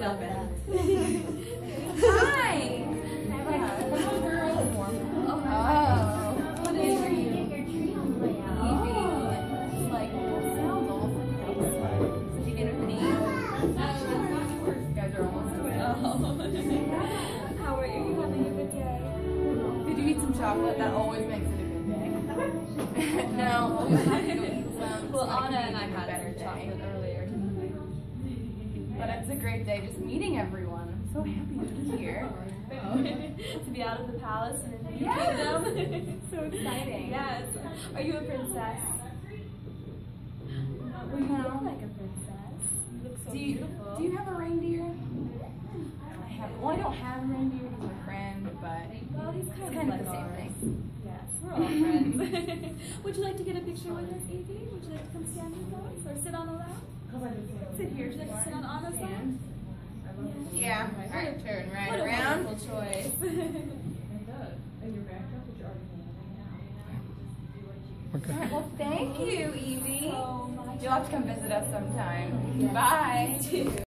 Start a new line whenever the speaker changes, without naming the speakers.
always open.
Hi.
Oh.
What is your It's like sounds almost like nice. Did you get it with an? You guys are almost.
How are you? You having a good day?
Did you eat some chocolate? That always makes it a good day. no, always have to go eat some.
Well, Anna and I
make it a
had
better
chocolate.
It's a great day just meeting everyone. I'm so happy to be here.
to be out of the palace and
Yes. So exciting.
yes. Are you a princess? Well, you look like a princess. You look so
Do you,
beautiful.
do you have a reindeer? I have. Well, I don't have a reindeer. He's my friend, but
Well, he's
it's
kind,
kind
of
the same
ours.
thing.
Yes, we're all friends. Would you like to get a picture with us, Evie? Would you like to come stand with us or sit on the lap? Sit here. Would you like to sit on Anna's lap?
Yeah. All right, turn right
What a
around.
wonderful choice.
Okay.
All right, well, thank you, Evie.
Oh so much.
You'll have to come visit us sometime. Bye.